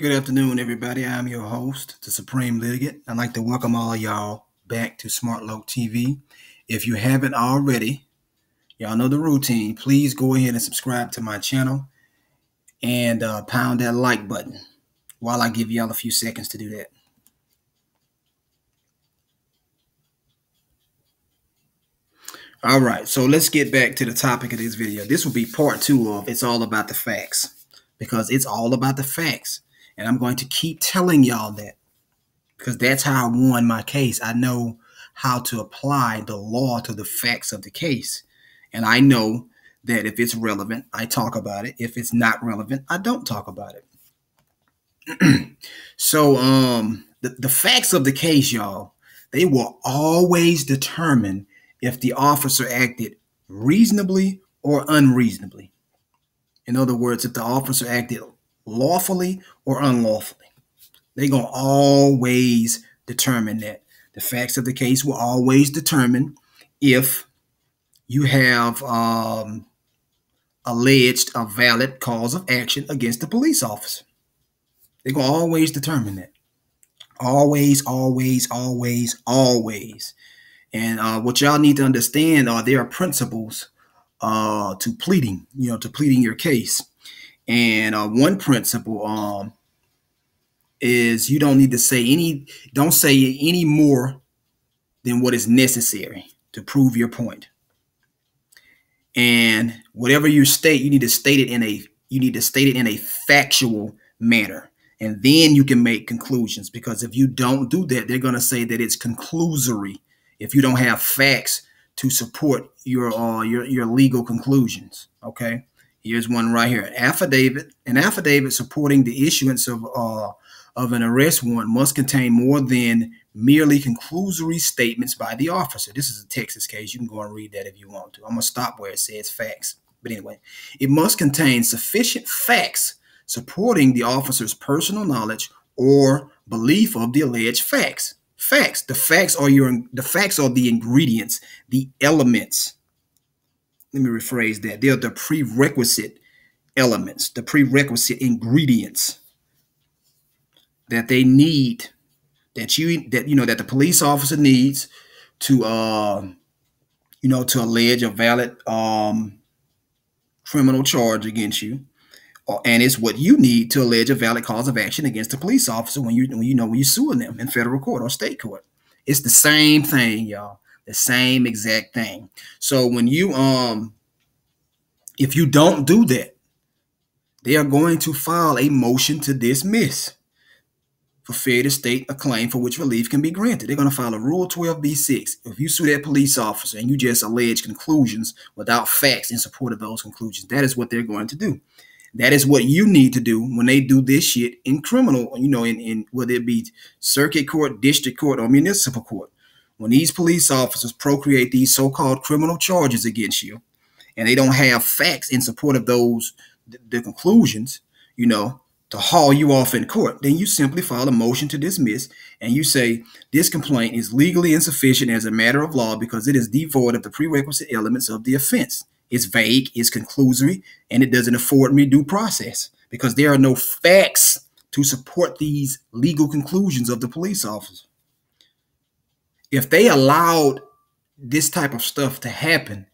Good afternoon, everybody. I'm your host, the Supreme Litigant. I'd like to welcome all y'all back to Smart Loc TV. If you haven't already, y'all know the routine. Please go ahead and subscribe to my channel and uh, pound that like button while I give y'all a few seconds to do that. All right, so let's get back to the topic of this video. This will be part two of It's All About the Facts because it's all about the facts. And I'm going to keep telling y'all that because that's how I won my case. I know how to apply the law to the facts of the case. And I know that if it's relevant, I talk about it. If it's not relevant, I don't talk about it. so um the, the facts of the case, y'all, they will always determine if the officer acted reasonably or unreasonably. In other words, if the officer acted lawfully or unlawfully, they're going to always determine that. The facts of the case will always determine if you have um, alleged a valid cause of action against the police officer. They're going to always determine that. Always, always, always, always. And uh, what y'all need to understand are there are principles uh, to pleading, you know, to pleading your case. And uh, one principle um, is you don't need to say any, don't say any more than what is necessary to prove your point. And whatever you state, you need to state it in a, you need to state it in a factual manner. And then you can make conclusions because if you don't do that, they're going to say that it's conclusory if you don't have facts to support your uh, your your legal conclusions. Okay, here's one right here: an affidavit. An affidavit supporting the issuance of uh, of an arrest warrant must contain more than merely conclusory statements by the officer. This is a Texas case. You can go and read that if you want to. I'm gonna stop where it says facts. But anyway, it must contain sufficient facts supporting the officer's personal knowledge or belief of the alleged facts facts. The facts are your the facts are the ingredients, the elements. Let me rephrase that. They're the prerequisite elements, the prerequisite ingredients that they need, that you that you know that the police officer needs to uh you know to allege a valid um criminal charge against you and it's what you need to allege a valid cause of action against a police officer when you when you know when you're suing them in federal court or state court. It's the same thing, y'all. The same exact thing. So when you um if you don't do that, they are going to file a motion to dismiss for failure to state a claim for which relief can be granted. They're going to file a Rule 12b6. If you sue that police officer and you just allege conclusions without facts in support of those conclusions, that is what they're going to do. That is what you need to do when they do this shit in criminal, you know, in, in whether it be circuit court, district court, or municipal court. When these police officers procreate these so-called criminal charges against you, and they don't have facts in support of those the conclusions, you know, to haul you off in court, then you simply file a motion to dismiss and you say this complaint is legally insufficient as a matter of law because it is devoid of the prerequisite elements of the offense. It's vague, it's conclusory, and it doesn't afford me due process because there are no facts to support these legal conclusions of the police officer. If they allowed this type of stuff to happen,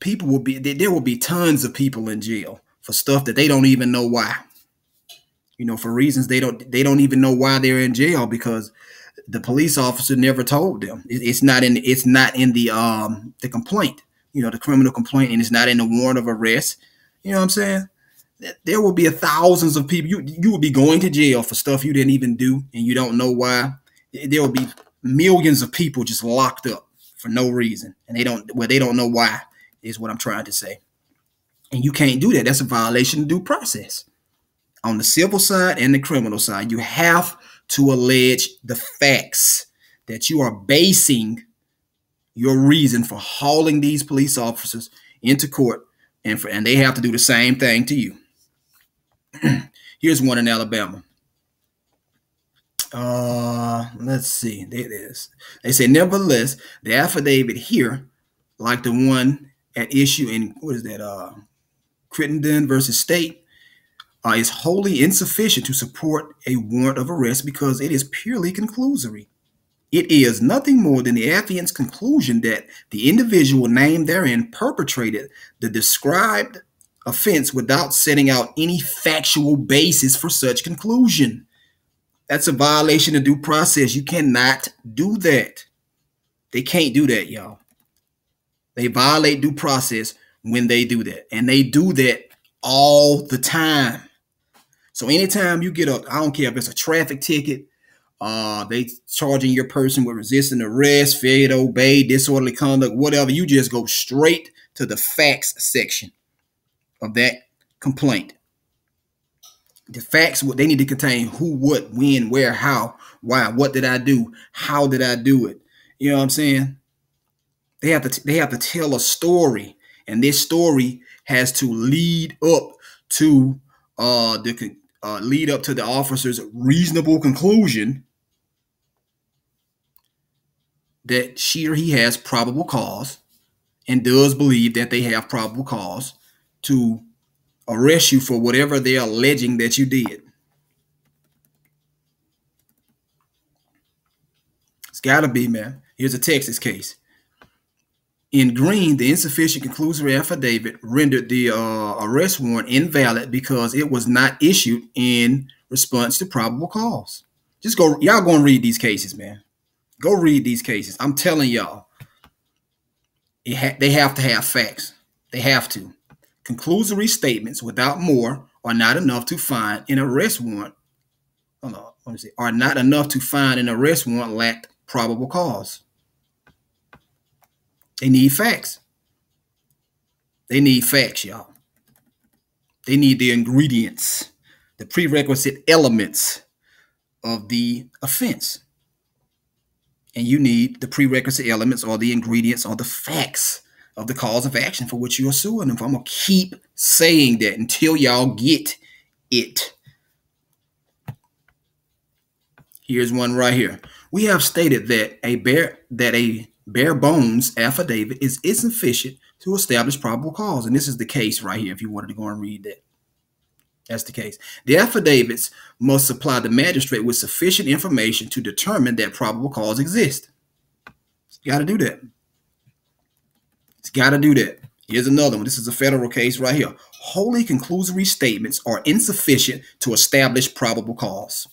people will be there will be tons of people in jail for stuff that they don't even know why. You know, for reasons they don't they don't even know why they're in jail because the police officer never told them. It's not in it's not in the um the complaint you know, the criminal complaint and it's not in the warrant of arrest, you know what I'm saying? There will be thousands of people. You you will be going to jail for stuff you didn't even do and you don't know why. There will be millions of people just locked up for no reason. And they don't well, they don't know why, is what I'm trying to say. And you can't do that. That's a violation of due process. On the civil side and the criminal side, you have to allege the facts that you are basing your reason for hauling these police officers into court, and for and they have to do the same thing to you. Here's one in Alabama. Uh, let's see. There it is. They say, nevertheless, the affidavit here, like the one at issue in what is that? Uh, Crittenden versus State, uh, is wholly insufficient to support a warrant of arrest because it is purely conclusory. It is nothing more than the affiant's conclusion that the individual named therein perpetrated the described offense without setting out any factual basis for such conclusion. That's a violation of due process. You cannot do that. They can't do that, y'all. They violate due process when they do that. And they do that all the time. So anytime you get a, I don't care if it's a traffic ticket, uh, they charging your person with resisting arrest, failure to obey, disorderly conduct, whatever, you just go straight to the facts section of that complaint. The facts, what they need to contain who, what, when, where, how, why, what did I do, how did I do it? You know what I'm saying? They have to they have to tell a story, and this story has to lead up to uh the uh, lead up to the officer's reasonable conclusion that she or he has probable cause and does believe that they have probable cause to arrest you for whatever they're alleging that you did. It's got to be, man. Here's a Texas case. In Green, the insufficient conclusory affidavit rendered the uh, arrest warrant invalid because it was not issued in response to probable cause. Just go, y'all go and read these cases, man. Go read these cases. I'm telling y'all, ha they have to have facts. They have to. Conclusory statements without more are not enough to find an arrest warrant. Hold on, let me see. Are not enough to find an arrest warrant lacked probable cause. They need facts. They need facts, y'all. They need the ingredients, the prerequisite elements of the offense. And you need the prerequisite elements or the ingredients or the facts of the cause of action for which you are suing them. I'm to keep saying that until y'all get it. Here's one right here. We have stated that a bare that a bare bones affidavit is insufficient to establish probable cause. And this is the case right here, if you wanted to go and read that. That's the case. The affidavits must supply the magistrate with sufficient information to determine that probable cause exists. You got to do that. It's got to do that. Here's another one. This is a federal case right here. Wholly conclusory statements are insufficient to establish probable cause.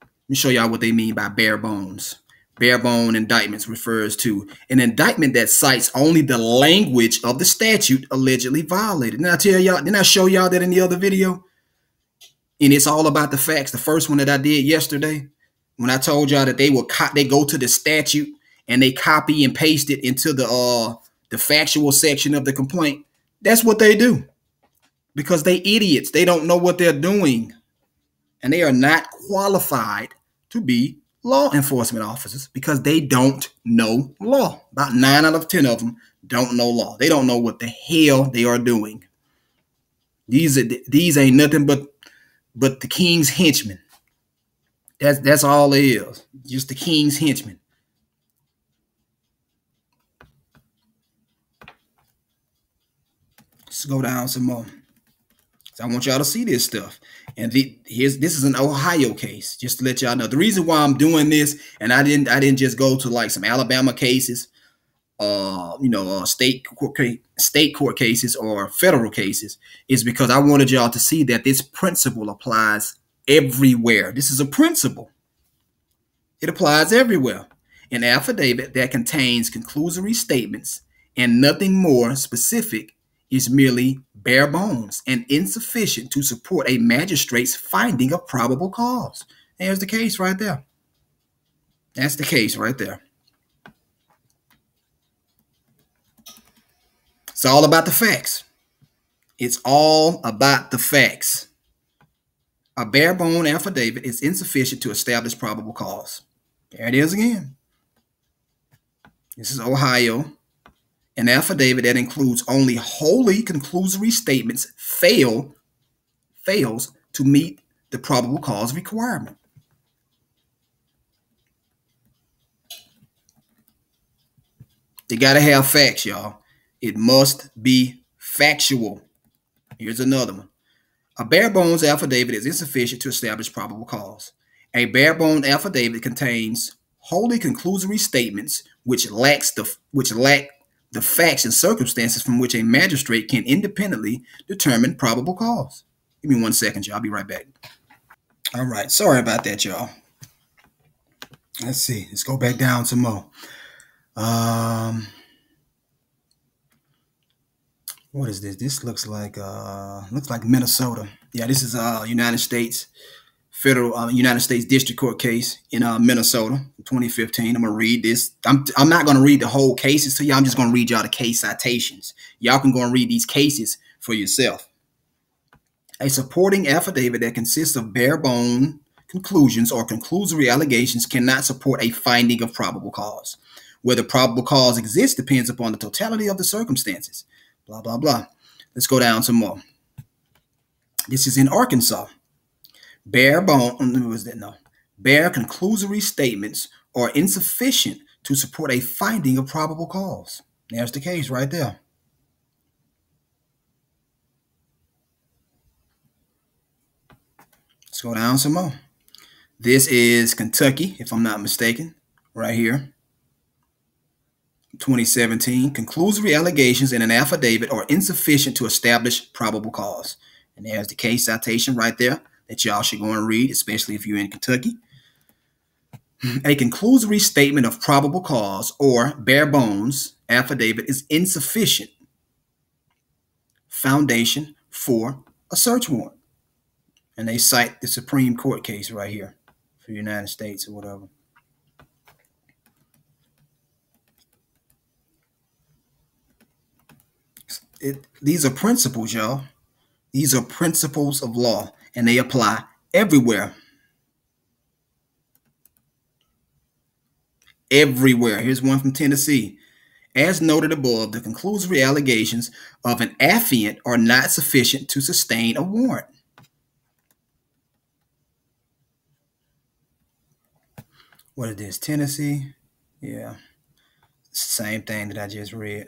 Let me show y'all what they mean by bare bones bare bone indictments refers to an indictment that cites only the language of the statute allegedly violated. Didn't I tell y'all, didn't I show y'all that in the other video? And it's all about the facts. The first one that I did yesterday, when I told y'all that they will they go to the statute and they copy and paste it into the uh the factual section of the complaint. That's what they do. Because they idiots. They don't know what they're doing. And they are not qualified to be law enforcement officers because they don't know law. About nine out of 10 of them don't know law. They don't know what the hell they are doing. These are these ain't nothing but but the king's henchmen. That's that's all it is. Just the king's henchmen. Let's go down some more. So I want y'all to see this stuff. And the, here's this is an Ohio case, just to let y'all know. The reason why I'm doing this, and I didn't I didn't just go to like some Alabama cases, uh, you know, uh, state court state court cases or federal cases, is because I wanted y'all to see that this principle applies everywhere. This is a principle. It applies everywhere. An affidavit that contains conclusory statements and nothing more specific is merely bare bones and insufficient to support a magistrate's finding of probable cause. There's the case right there. That's the case right there. It's all about the facts. It's all about the facts. A bare bone affidavit is insufficient to establish probable cause. There it is again. This is Ohio an affidavit that includes only wholly conclusory statements fail fails to meet the probable cause requirement. You got to have facts, y'all. It must be factual. Here's another one. A bare bones affidavit is insufficient to establish probable cause. A bare bones affidavit contains wholly conclusory statements which lacks the which lack the facts and circumstances from which a magistrate can independently determine probable cause. Give me one second, y'all. I'll be right back. All right. Sorry about that, y'all. Let's see. Let's go back down some more. Um, what is this? This looks like uh looks like Minnesota. Yeah, this is uh United States federal uh, United States District Court case in uh, Minnesota, 2015. I'm gonna read this. I'm I'm not gonna read the whole cases to y'all. I'm just gonna read y'all the case citations. Y'all can go and read these cases for yourself. A supporting affidavit that consists of bare bone conclusions or conclusory allegations cannot support a finding of probable cause. Whether probable cause exists depends upon the totality of the circumstances. Blah blah blah. Let's go down some more. This is in Arkansas. Bare bone mm, was that no. Bare conclusory statements are insufficient to support a finding of probable cause. There's the case right there. Let's go down some more. This is Kentucky, if I'm not mistaken, right here. 2017, conclusory allegations in an affidavit are insufficient to establish probable cause. And there's the case citation right there that y'all should go and read, especially if you're in Kentucky. A conclusory statement of probable cause or bare bones affidavit is insufficient foundation for a search warrant. And they cite the Supreme Court case right here for the United States or whatever. It, these are principles, y'all. These are principles of law and they apply everywhere. Everywhere. Here's one from Tennessee. As noted above, the conclusory allegations of an affiant are not sufficient to sustain a warrant. What is this? Tennessee? Yeah. Same thing that I just read.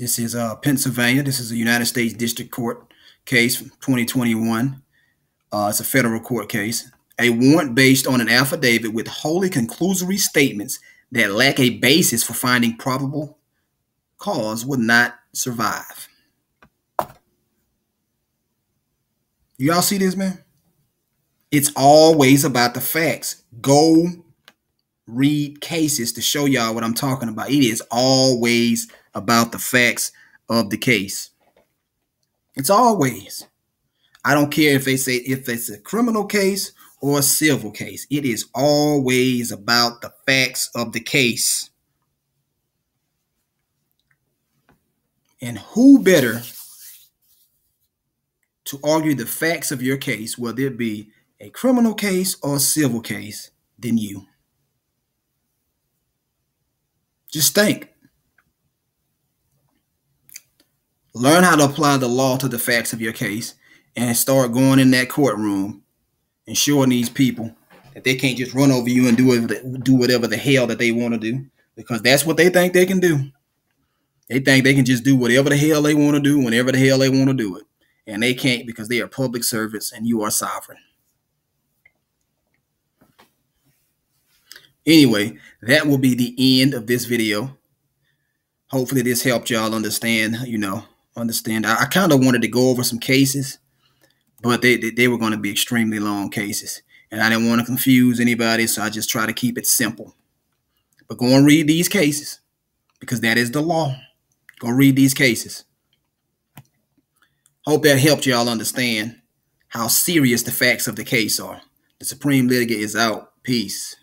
This is uh, Pennsylvania. This is a United States District Court case from 2021. Uh, it's a federal court case. A warrant based on an affidavit with wholly conclusory statements that lack a basis for finding probable cause would not survive. Y'all see this, man? It's always about the facts. Go read cases to show y'all what I'm talking about. It is always about the facts of the case. It's always. I don't care if they say if it's a criminal case or a civil case. It is always about the facts of the case. And who better to argue the facts of your case, whether it be a criminal case or a civil case, than you? Just think. Learn how to apply the law to the facts of your case and start going in that courtroom and showing these people that they can't just run over you and do whatever, do whatever the hell that they want to do because that's what they think they can do. They think they can just do whatever the hell they want to do whenever the hell they want to do it. And they can't because they are public servants and you are sovereign. Anyway, that will be the end of this video. Hopefully this helped y'all understand, you know, understand. I, I kind of wanted to go over some cases, but they, they, they were going to be extremely long cases. And I didn't want to confuse anybody, so I just try to keep it simple. But go and read these cases because that is the law. Go read these cases. Hope that helped y'all understand how serious the facts of the case are. The Supreme Litigant is out. Peace.